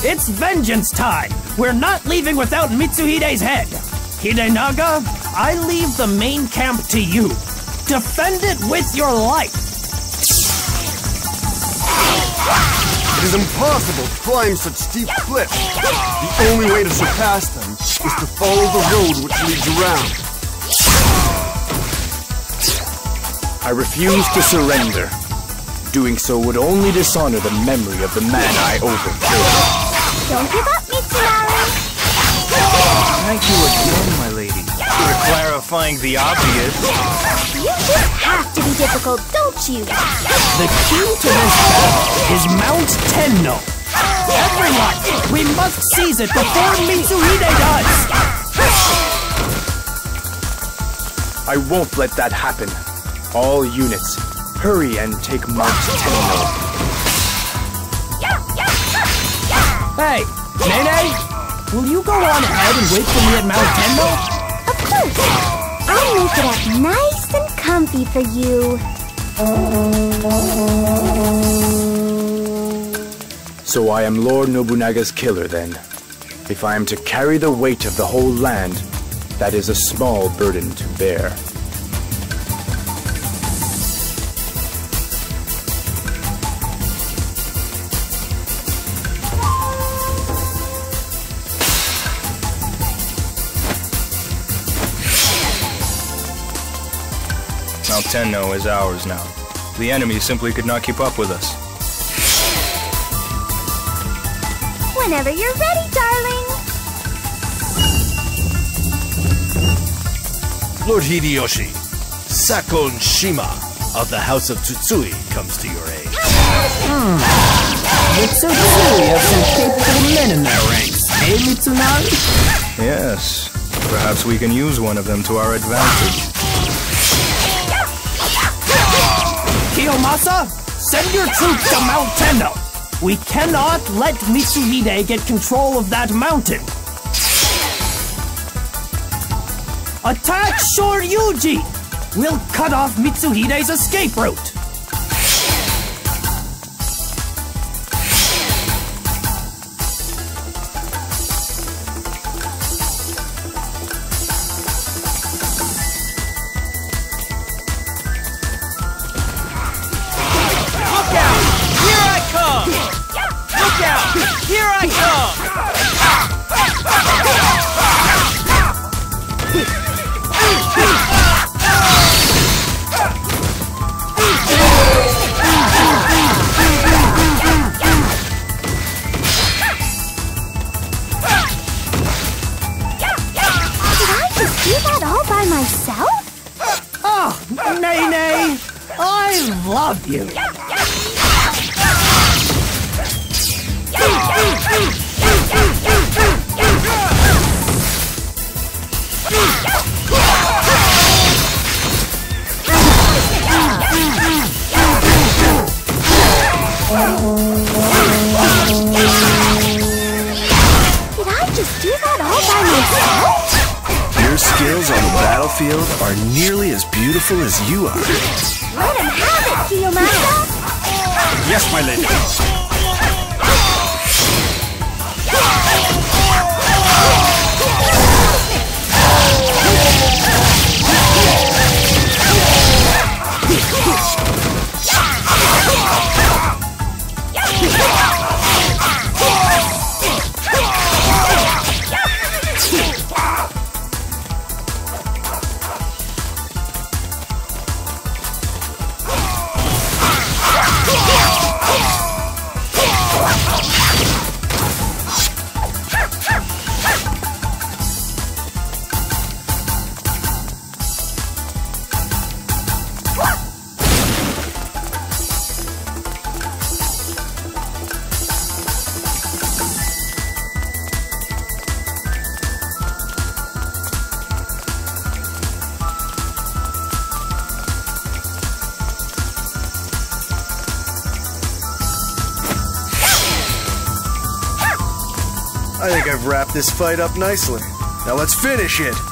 It's vengeance time! We're not leaving without Mitsuhide's head! Hidenaga, I leave the main camp to you. Defend it with your life! It is impossible to climb such steep cliffs. The only way to surpass them is to follow the road which leads around. I refuse to surrender. Doing so would only dishonor the memory of the man I overkilled. Don't give up, Mitsunari! Thank you again, my lady, for clarifying the obvious. You just have to be difficult, don't you? The key to this battle is Mount Tenno. Everyone, we must seize it before Mitsuhide does! I won't let that happen. All units, hurry and take Mount Tenno. Hey, Nene, will you go on ahead and wait for me at Mount Tenno? Of course! I'll make it up nice and comfy for you. So I am Lord Nobunaga's killer then. If I am to carry the weight of the whole land, that is a small burden to bear. Tenno is ours now. The enemy simply could not keep up with us. Whenever you're ready, darling. Lord Hideyoshi, Sakon Shima of the House of Tsutsui comes to your aid. Mitsutsuki have some capable men in their ranks, eh, Mitsunari? Yes, perhaps we can use one of them to our advantage. Kiyomasa, send your troops to Mount Tenno! We cannot let Mitsuhide get control of that mountain! Attack Shoryuji! We'll cut off Mitsuhide's escape route! Love you! Did I just do that all by myself? Your skills on the battlefield are nearly as beautiful as you are. Yes, my lady. Wrapped this fight up nicely. Now let's finish it.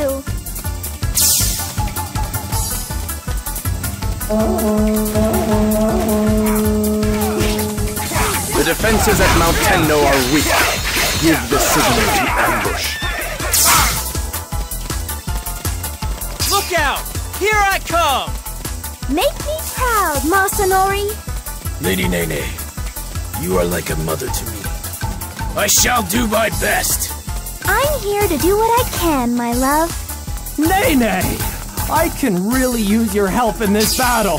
What I can do. The defenses at Mount Tenno are weak. Give the signal to ambush. Look out! Here I come! Make me proud, Masanori. Lady Nene, you are like a mother to me. I shall do my best. I'm here to do what I can, my love. Nene! I can really use your help in this battle.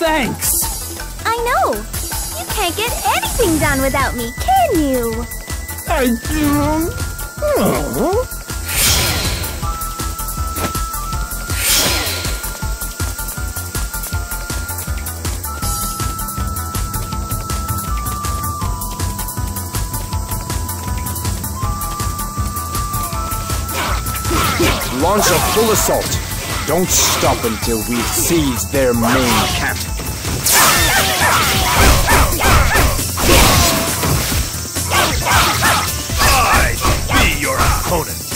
Thanks. I know. You can't get anything done without me, can you? I do. Oh. Launch a full assault. Don't stop until we've seized their main camp. I be your opponent.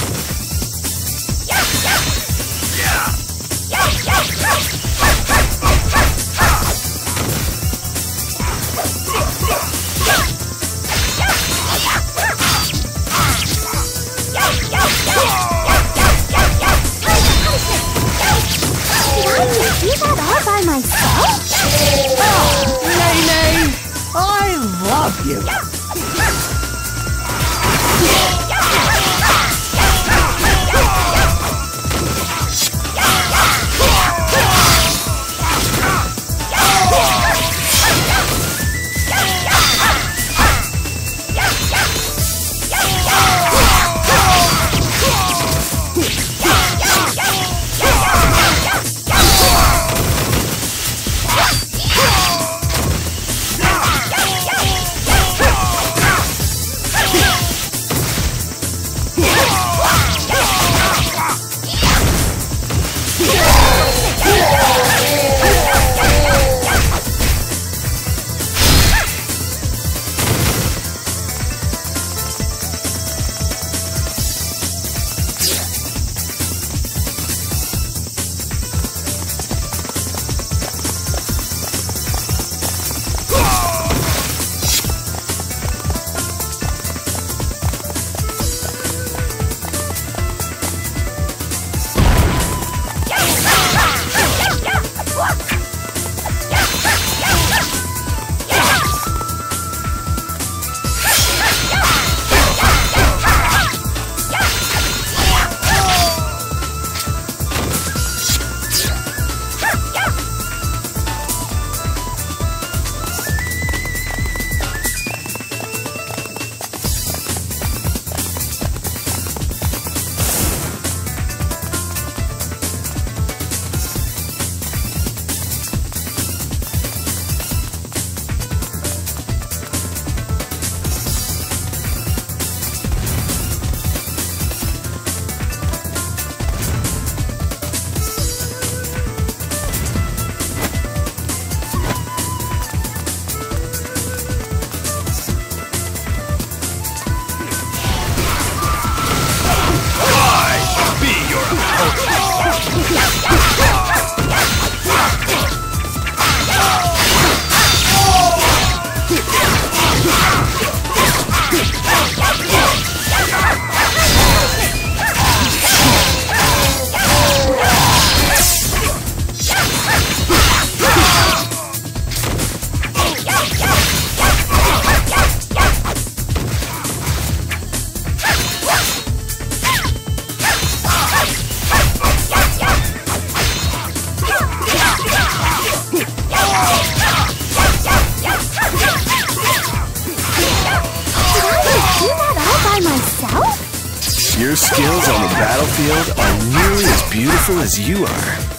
Skills on the battlefield are nearly as beautiful as you are.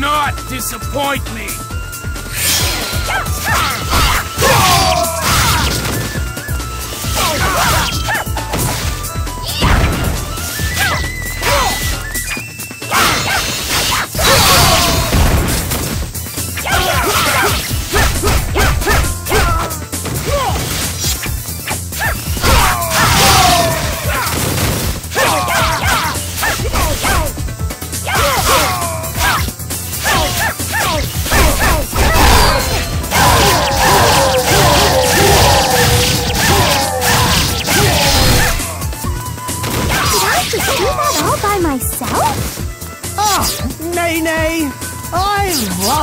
Not disappoint me!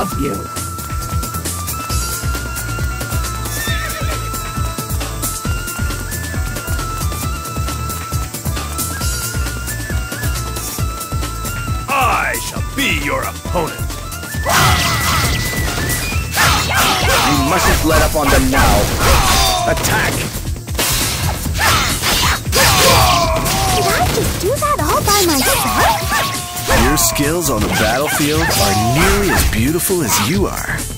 Love you. I shall be your opponent. You mustn't let up on them now. Attack! Did I just do that all by myself? Skills on the battlefield are nearly as beautiful as you are.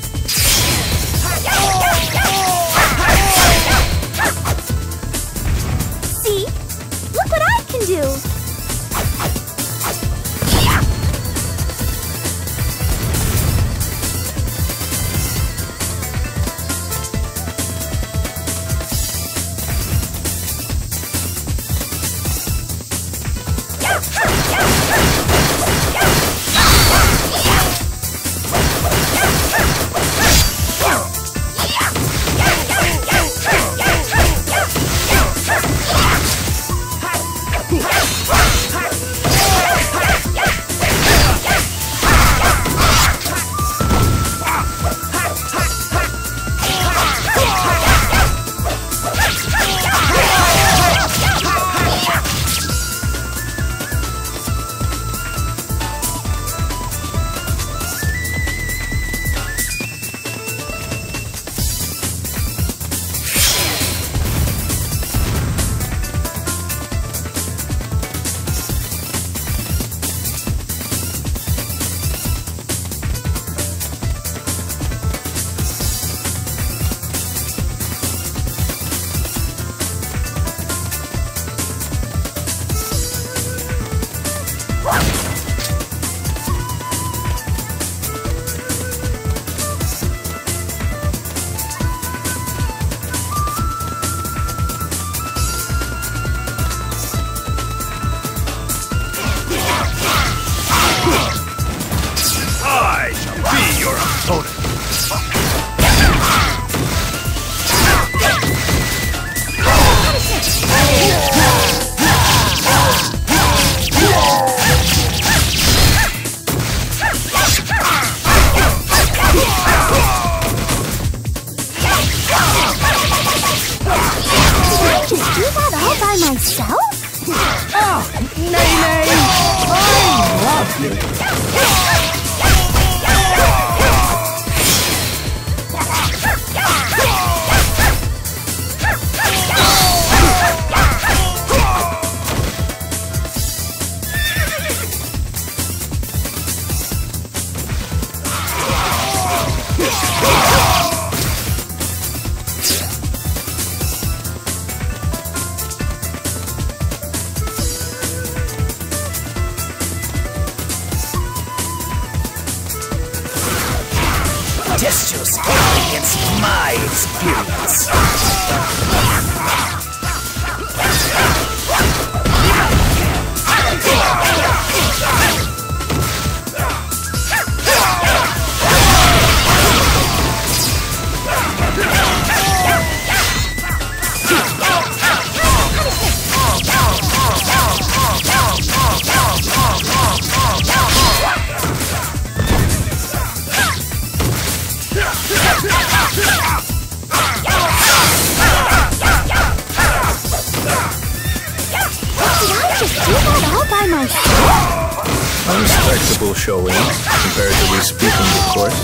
Showing, comparatively speaking, of course.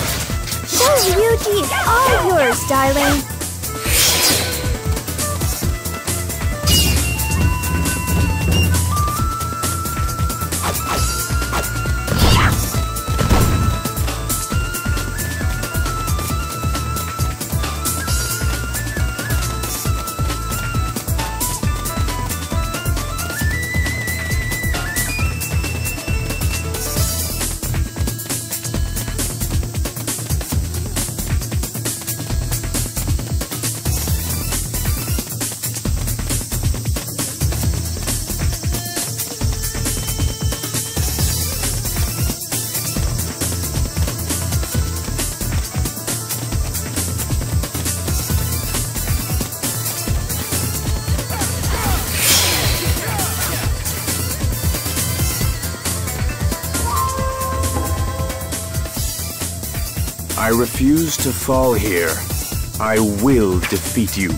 Those beauties are yours, darling. I refuse to fall here. I will defeat you.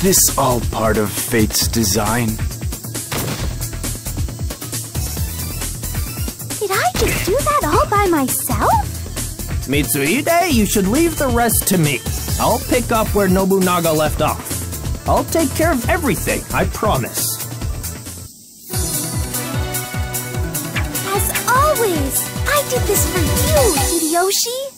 This all part of fate's design? Did I just do that all by myself? Mitsuhide, you should leave the rest to me. I'll pick up where Nobunaga left off. I'll take care of everything, I promise. As always, I did this for you, Hideyoshi.